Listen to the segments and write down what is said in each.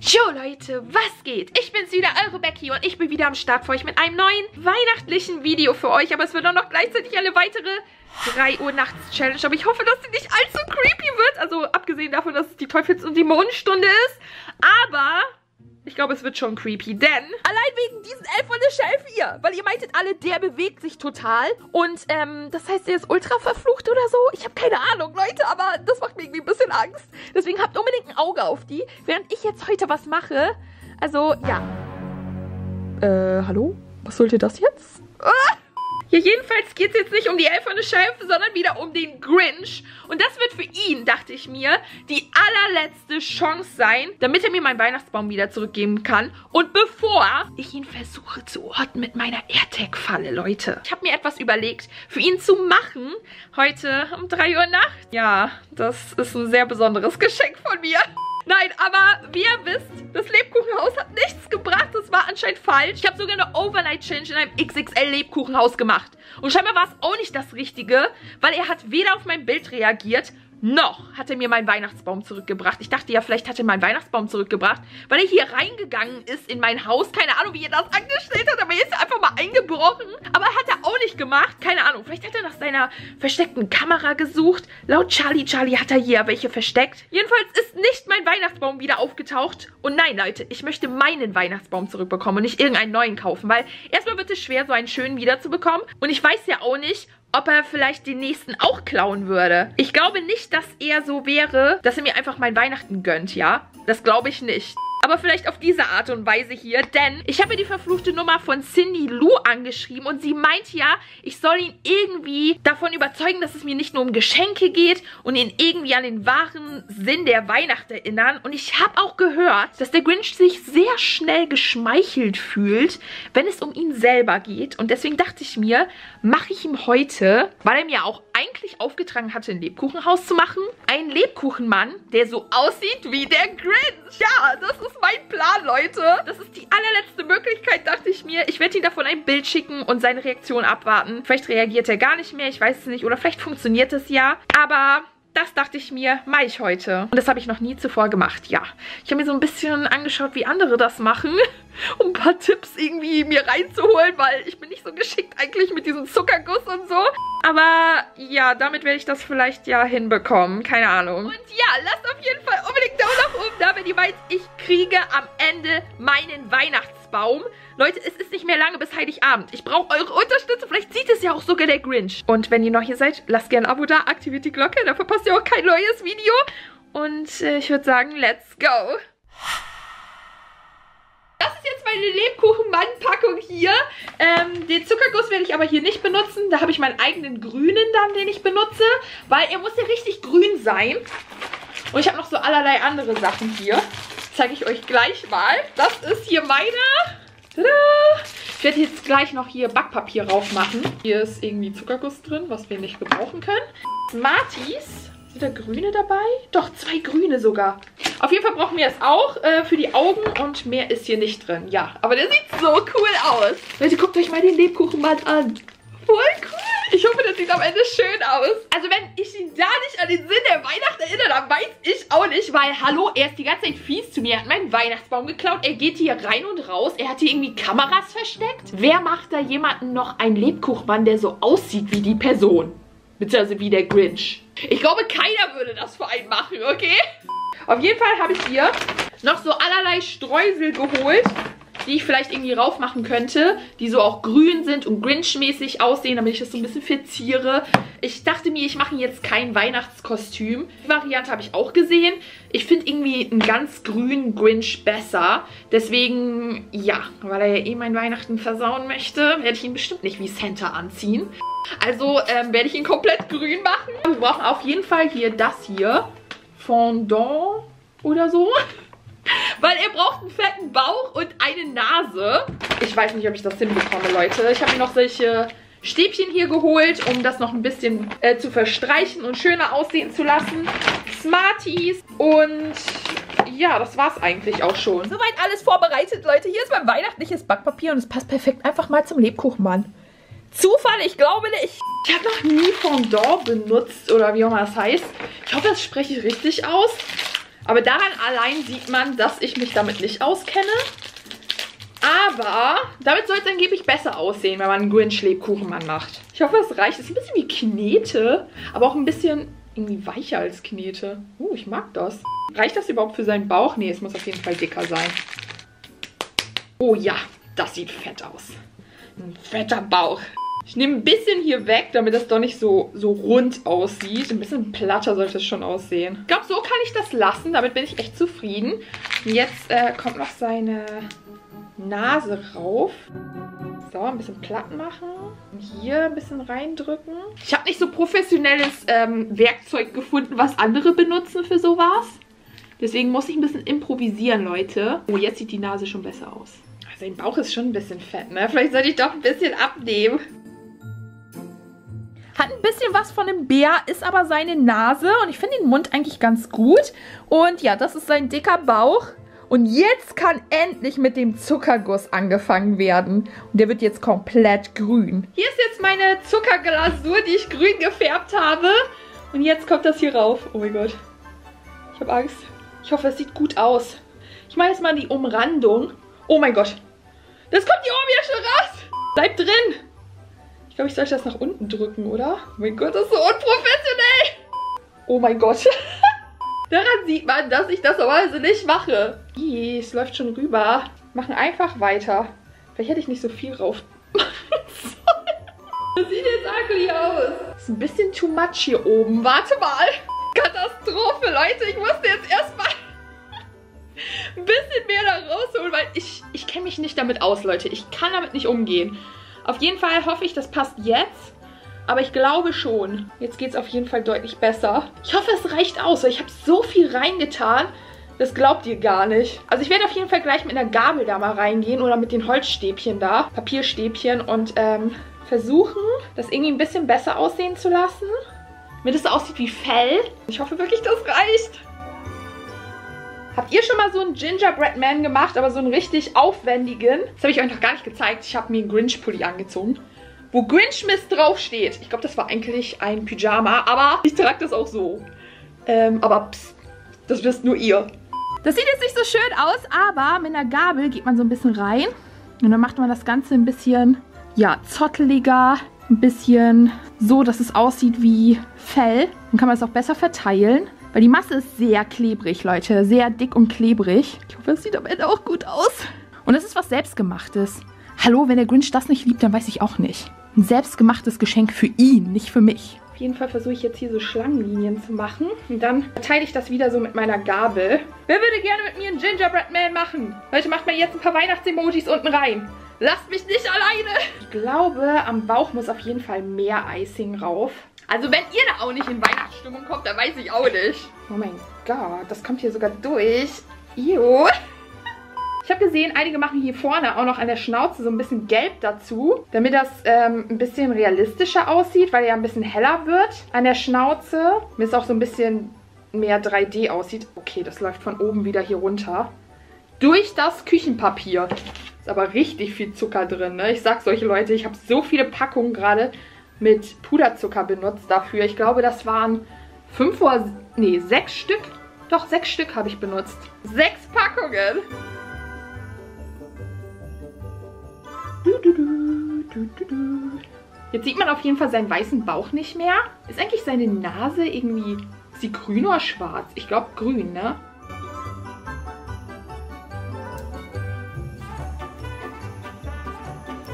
Jo Leute, was geht? Ich bin's wieder, eure Becky und ich bin wieder am Start für euch mit einem neuen weihnachtlichen Video für euch. Aber es wird auch noch gleichzeitig eine weitere 3 Uhr nachts Challenge. Aber ich hoffe, dass sie nicht allzu creepy wird. Also abgesehen davon, dass es die Teufels- und Dämonenstunde ist. Aber ich glaube, es wird schon creepy, denn allein wegen diesem Elf von der Shelf hier, weil ihr meintet alle, der bewegt sich total und ähm, das heißt, er ist ultra verflucht oder so. Ich habe keine Ahnung, Leute, aber das macht mir irgendwie ein bisschen Angst. Deswegen habt unbedingt ein Auge auf die, während ich jetzt heute was mache. Also, ja. Äh, hallo? Was sollte das jetzt? Ah! Ja, jedenfalls geht es jetzt nicht um die Elf von der Shelf, sondern wieder um den Grinch. Und das wird für ihn, dachte ich mir, die allerletzte Chance sein, damit er mir meinen Weihnachtsbaum wieder zurückgeben kann. Und bevor ich ihn versuche zu orten mit meiner AirTag-Falle, Leute. Ich habe mir etwas überlegt, für ihn zu machen, heute um 3 Uhr Nacht. Ja, das ist ein sehr besonderes Geschenk von mir. Nein, aber wie ihr wisst, das Lebkuchenhaus hat nichts gebracht. Das war anscheinend falsch. Ich habe sogar eine Overnight-Change in einem XXL-Lebkuchenhaus gemacht. Und scheinbar war es auch nicht das Richtige, weil er hat weder auf mein Bild reagiert, noch hat er mir meinen Weihnachtsbaum zurückgebracht. Ich dachte ja, vielleicht hat er meinen Weihnachtsbaum zurückgebracht, weil er hier reingegangen ist in mein Haus. Keine Ahnung, wie er das angestellt hat, aber er ist einfach mal eingebrochen. Aber hat er auch nicht gemacht. Keine Ahnung, vielleicht hat er nach seiner versteckten Kamera gesucht. Laut Charlie Charlie hat er hier welche versteckt. Jedenfalls ist nicht mein Weihnachtsbaum wieder aufgetaucht. Und nein, Leute, ich möchte meinen Weihnachtsbaum zurückbekommen und nicht irgendeinen neuen kaufen, weil erstmal wird es schwer, so einen schönen wiederzubekommen. Und ich weiß ja auch nicht, ob er vielleicht den nächsten auch klauen würde. Ich glaube nicht, dass er so wäre, dass er mir einfach mein Weihnachten gönnt, ja? Das glaube ich nicht aber vielleicht auf diese Art und Weise hier, denn ich habe die verfluchte Nummer von Cindy Lou angeschrieben und sie meint ja, ich soll ihn irgendwie davon überzeugen, dass es mir nicht nur um Geschenke geht und ihn irgendwie an den wahren Sinn der Weihnacht erinnern. Und ich habe auch gehört, dass der Grinch sich sehr schnell geschmeichelt fühlt, wenn es um ihn selber geht. Und deswegen dachte ich mir, mache ich ihm heute, weil er mir auch eigentlich aufgetragen hatte, ein Lebkuchenhaus zu machen, einen Lebkuchenmann, der so aussieht wie der Grinch. Ja, das ist mein Plan, Leute. Das ist die allerletzte Möglichkeit, dachte ich mir. Ich werde ihm davon ein Bild schicken und seine Reaktion abwarten. Vielleicht reagiert er gar nicht mehr, ich weiß es nicht. Oder vielleicht funktioniert es ja. Aber das dachte ich mir, mache ich heute. Und das habe ich noch nie zuvor gemacht, ja. Ich habe mir so ein bisschen angeschaut, wie andere das machen, um ein paar Tipps irgendwie mir reinzuholen, weil ich bin nicht so geschickt eigentlich mit diesem Zuckerguss und so. Aber ja, damit werde ich das vielleicht ja hinbekommen. Keine Ahnung. Und ja, lasst auf jeden Fall unbedingt Daumen nach oben da, wenn ihr meint, ich kriege am Ende meinen Weihnachtsbaum. Leute, es ist nicht mehr lange bis Heiligabend. Ich brauche eure Unterstützung. Vielleicht sieht es ja auch sogar der Grinch. Und wenn ihr noch hier seid, lasst gerne ein Abo da, aktiviert die Glocke. Da verpasst ihr auch kein neues Video. Und äh, ich würde sagen, let's go. Das ist jetzt meine Lebkuchen-Mann-Packung hier. Ähm, den Zuckerguss werde ich aber hier nicht benutzen. Da habe ich meinen eigenen grünen dann, den ich benutze. Weil er muss ja richtig grün sein. Und ich habe noch so allerlei andere Sachen hier. Zeige ich euch gleich mal. Das ist hier meine Tada! Ich werde jetzt gleich noch hier Backpapier drauf machen. Hier ist irgendwie Zuckerguss drin, was wir nicht gebrauchen können. Smarties. Sind da grüne dabei? Doch, zwei grüne sogar. Auf jeden Fall brauchen wir es auch äh, für die Augen und mehr ist hier nicht drin. Ja, aber der sieht so cool aus. Leute, guckt euch mal den Lebkuchenband an. Voll cool. Ich hoffe, das sieht am Ende schön aus. Also wenn ich ihn da nicht an den Sinn der Weihnacht erinnere, dann weiß ich auch nicht, weil, hallo, er ist die ganze Zeit fies zu mir. Er hat meinen Weihnachtsbaum geklaut. Er geht hier rein und raus. Er hat hier irgendwie Kameras versteckt. Wer macht da jemanden noch einen Lebkuchenmann, der so aussieht wie die Person? Beziehungsweise wie der Grinch. Ich glaube, keiner würde das für einen machen, okay? Auf jeden Fall habe ich hier noch so allerlei Streusel geholt die ich vielleicht irgendwie rauf machen könnte, die so auch grün sind und Grinch-mäßig aussehen, damit ich das so ein bisschen verziere. Ich dachte mir, ich mache jetzt kein Weihnachtskostüm. Die Variante habe ich auch gesehen. Ich finde irgendwie einen ganz grünen Grinch besser. Deswegen, ja, weil er ja eh mein Weihnachten versauen möchte, werde ich ihn bestimmt nicht wie Santa anziehen. Also ähm, werde ich ihn komplett grün machen. Wir brauchen auf jeden Fall hier das hier. Fondant oder so. Weil er braucht einen fetten Bauch und eine Nase. Ich weiß nicht, ob ich das hinbekomme, Leute. Ich habe mir noch solche Stäbchen hier geholt, um das noch ein bisschen äh, zu verstreichen und schöner aussehen zu lassen. Smarties und ja, das war's eigentlich auch schon. Soweit alles vorbereitet, Leute. Hier ist mein weihnachtliches Backpapier und es passt perfekt einfach mal zum Lebkuchenmann. Zufall? Ich glaube nicht. Ich habe noch nie Fondant benutzt oder wie auch immer das heißt. Ich hoffe, das spreche ich richtig aus. Aber daran allein sieht man, dass ich mich damit nicht auskenne. Aber damit soll es angeblich besser aussehen, wenn man einen Grinch-Lebkuchenmann macht. Ich hoffe, es reicht. Es ist ein bisschen wie Knete, aber auch ein bisschen irgendwie weicher als Knete. Oh, ich mag das. Reicht das überhaupt für seinen Bauch? Nee, es muss auf jeden Fall dicker sein. Oh ja, das sieht fett aus. Ein fetter Bauch. Ich nehme ein bisschen hier weg, damit das doch nicht so, so rund aussieht. Ein bisschen platter sollte es schon aussehen. Ich glaube, so kann ich das lassen. Damit bin ich echt zufrieden. Jetzt äh, kommt noch seine Nase rauf. So, ein bisschen platt machen. Hier ein bisschen reindrücken. Ich habe nicht so professionelles ähm, Werkzeug gefunden, was andere benutzen für sowas. Deswegen muss ich ein bisschen improvisieren, Leute. Oh, jetzt sieht die Nase schon besser aus. Sein Bauch ist schon ein bisschen fett, ne? Vielleicht sollte ich doch ein bisschen abnehmen. Hat ein bisschen was von einem Bär, ist aber seine Nase. Und ich finde den Mund eigentlich ganz gut. Und ja, das ist sein dicker Bauch. Und jetzt kann endlich mit dem Zuckerguss angefangen werden. Und der wird jetzt komplett grün. Hier ist jetzt meine Zuckerglasur, die ich grün gefärbt habe. Und jetzt kommt das hier rauf. Oh mein Gott. Ich habe Angst. Ich hoffe, es sieht gut aus. Ich mache jetzt mal die Umrandung. Oh mein Gott. Das kommt hier oben ja schon raus. Bleib drin. Ich glaube, ich sollte das nach unten drücken, oder? Oh mein Gott, das ist so unprofessionell. Oh mein Gott. Daran sieht man, dass ich das normalerweise nicht mache. Ih, es läuft schon rüber. Machen einfach weiter. Vielleicht hätte ich nicht so viel rauf Das sieht jetzt ugly aus. Ist ein bisschen too much hier oben. Warte mal. Katastrophe, Leute. Ich musste jetzt erstmal ein bisschen mehr da rausholen, weil ich, ich kenne mich nicht damit aus, Leute. Ich kann damit nicht umgehen. Auf jeden Fall hoffe ich, das passt jetzt. Aber ich glaube schon. Jetzt geht es auf jeden Fall deutlich besser. Ich hoffe, es reicht aus, weil ich habe so viel reingetan. Das glaubt ihr gar nicht. Also ich werde auf jeden Fall gleich mit einer Gabel da mal reingehen oder mit den Holzstäbchen da, Papierstäbchen und ähm, versuchen, das irgendwie ein bisschen besser aussehen zu lassen. Damit es aussieht wie Fell. Ich hoffe wirklich, das reicht. Habt ihr schon mal so einen Gingerbread Man gemacht, aber so einen richtig aufwendigen? Das habe ich euch noch gar nicht gezeigt. Ich habe mir einen Grinch-Pulli angezogen, wo Grinchmas draufsteht. Ich glaube, das war eigentlich ein Pyjama, aber ich trage das auch so. Ähm, aber pst, das wisst nur ihr. Das sieht jetzt nicht so schön aus, aber mit einer Gabel geht man so ein bisschen rein. Und dann macht man das Ganze ein bisschen, ja, zotteliger. Ein bisschen so, dass es aussieht wie Fell. Dann kann man es auch besser verteilen. Weil die Masse ist sehr klebrig, Leute. Sehr dick und klebrig. Ich hoffe, es sieht am Ende auch gut aus. Und es ist was Selbstgemachtes. Hallo, wenn der Grinch das nicht liebt, dann weiß ich auch nicht. Ein selbstgemachtes Geschenk für ihn, nicht für mich. Auf jeden Fall versuche ich jetzt hier so Schlangenlinien zu machen. Und dann verteile ich das wieder so mit meiner Gabel. Wer würde gerne mit mir einen Gingerbread Man machen? Leute, macht mir jetzt ein paar Weihnachtsemojis unten rein. Lasst mich nicht alleine. Ich glaube, am Bauch muss auf jeden Fall mehr Icing rauf. Also wenn ihr da auch nicht in Weihnachtsstimmung kommt, dann weiß ich auch nicht. Oh mein Gott, das kommt hier sogar durch. Ew. Ich habe gesehen, einige machen hier vorne auch noch an der Schnauze so ein bisschen gelb dazu, damit das ähm, ein bisschen realistischer aussieht, weil er ein bisschen heller wird an der Schnauze. Mir es auch so ein bisschen mehr 3D aussieht. Okay, das läuft von oben wieder hier runter. Durch das Küchenpapier. Ist aber richtig viel Zucker drin, ne? Ich sag's euch, Leute, ich habe so viele Packungen gerade mit Puderzucker benutzt dafür. Ich glaube, das waren fünf oder, nee, sechs Stück. Doch, sechs Stück habe ich benutzt. Sechs Packungen. Jetzt sieht man auf jeden Fall seinen weißen Bauch nicht mehr. Ist eigentlich seine Nase irgendwie, ist sie grün oder schwarz? Ich glaube grün, ne?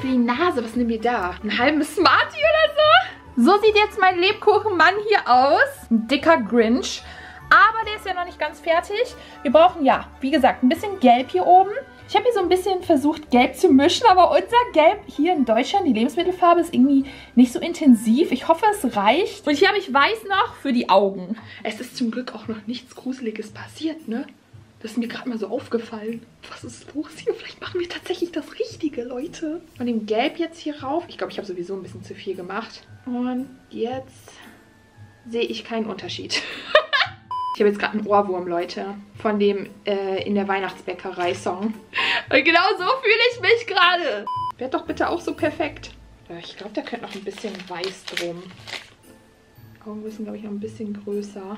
für die Nase. Was nehmen wir da? Einen halben Smartie oder so? Sieht jetzt mein Lebkuchenmann hier aus. Ein dicker Grinch. Aber der ist ja noch nicht ganz fertig. Wir brauchen ja, wie gesagt, ein bisschen Gelb hier oben. Ich habe hier so ein bisschen versucht, Gelb zu mischen, aber unser Gelb hier in Deutschland, die Lebensmittelfarbe, ist irgendwie nicht so intensiv. Ich hoffe, es reicht. Und hier habe ich Weiß noch für die Augen. Es ist zum Glück auch noch nichts Gruseliges passiert, ne? Das ist mir gerade mal so aufgefallen. Was ist los hier? Vielleicht machen wir tatsächlich das Richtige, Leute. Von dem Gelb jetzt hier rauf. Ich glaube, ich habe sowieso ein bisschen zu viel gemacht. Und jetzt sehe ich keinen Unterschied. ich habe jetzt gerade einen Ohrwurm, Leute. Von dem äh, in der Weihnachtsbäckerei-Song. Und genau so fühle ich mich gerade. Werd doch bitte auch so perfekt. Ich glaube, da könnte noch ein bisschen weiß drum. Augen müssen, glaube ich, noch ein bisschen größer.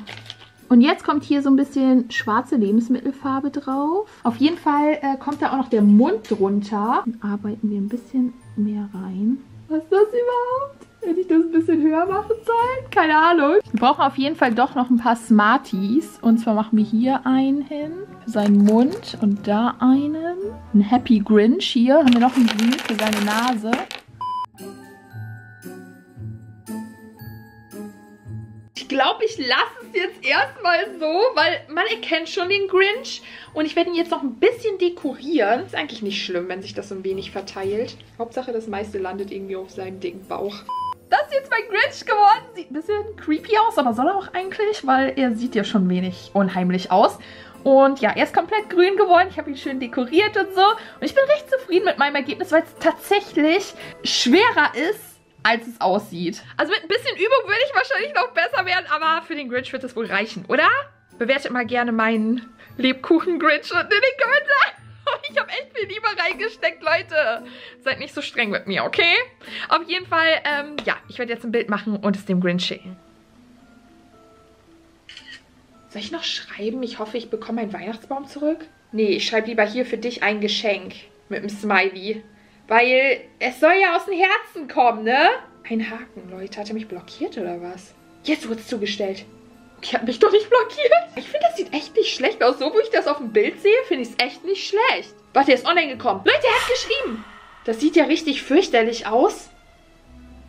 Und jetzt kommt hier so ein bisschen schwarze Lebensmittelfarbe drauf. Auf jeden Fall äh, kommt da auch noch der Mund drunter. Dann arbeiten wir ein bisschen mehr rein. Was ist das überhaupt? Hätte ich das ein bisschen höher machen sollen? Keine Ahnung. Wir brauchen auf jeden Fall doch noch ein paar Smarties. Und zwar machen wir hier einen hin. Für seinen Mund. Und da einen. Ein Happy Grinch hier. Haben wir noch einen Grün für seine Nase. Ich glaube, ich lasse jetzt erstmal so, weil man erkennt schon den Grinch. Und ich werde ihn jetzt noch ein bisschen dekorieren. Ist eigentlich nicht schlimm, wenn sich das so ein wenig verteilt. Hauptsache, das meiste landet irgendwie auf seinem dicken Bauch. Das ist jetzt mein Grinch geworden. Sieht ein bisschen creepy aus, aber soll er auch eigentlich, weil er sieht ja schon wenig unheimlich aus. Und ja, er ist komplett grün geworden. Ich habe ihn schön dekoriert und so. Und ich bin recht zufrieden mit meinem Ergebnis, weil es tatsächlich schwerer ist, als es aussieht. Also mit ein bisschen Übung würde ich wahrscheinlich noch besser werden, aber für den Grinch wird es wohl reichen, oder? Bewertet mal gerne meinen Lebkuchen-Grinch und in den Kommentaren. Ich habe echt viel Liebe reingesteckt, Leute. Seid nicht so streng mit mir, okay? Auf jeden Fall, ähm, ja, ich werde jetzt ein Bild machen und es dem Grinch schicken. Soll ich noch schreiben? Ich hoffe, ich bekomme meinen Weihnachtsbaum zurück. Nee, ich schreibe lieber hier für dich ein Geschenk mit einem Smiley. Weil es soll ja aus dem Herzen kommen, ne? Ein Haken, Leute. Hat er mich blockiert oder was? Jetzt wurde es zugestellt. Die hat mich doch nicht blockiert. Ich finde, das sieht echt nicht schlecht aus. So, wo ich das auf dem Bild sehe, finde ich es echt nicht schlecht. Warte, er ist online gekommen. Leute, er hat geschrieben. Das sieht ja richtig fürchterlich aus.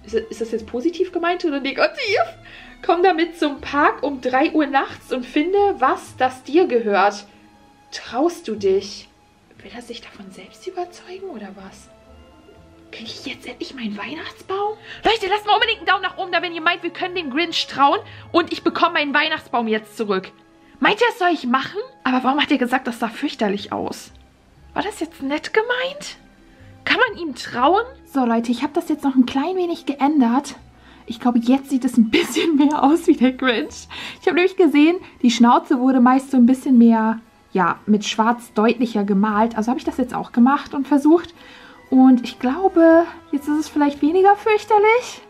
Ist, ist das jetzt positiv gemeint oder negativ? Komm damit zum Park um 3 Uhr nachts und finde, was das dir gehört. Traust du dich? Will er sich davon selbst überzeugen oder was? Kriege ich jetzt endlich meinen Weihnachtsbaum? Leute, lasst mal unbedingt einen Daumen nach oben da, wenn ihr meint, wir können den Grinch trauen. Und ich bekomme meinen Weihnachtsbaum jetzt zurück. Meint ihr, das soll ich machen? Aber warum hat ihr gesagt, das sah fürchterlich aus? War das jetzt nett gemeint? Kann man ihm trauen? So, Leute, ich habe das jetzt noch ein klein wenig geändert. Ich glaube, jetzt sieht es ein bisschen mehr aus wie der Grinch. Ich habe nämlich gesehen, die Schnauze wurde meist so ein bisschen mehr, ja, mit schwarz deutlicher gemalt. Also habe ich das jetzt auch gemacht und versucht. Und ich glaube, jetzt ist es vielleicht weniger fürchterlich.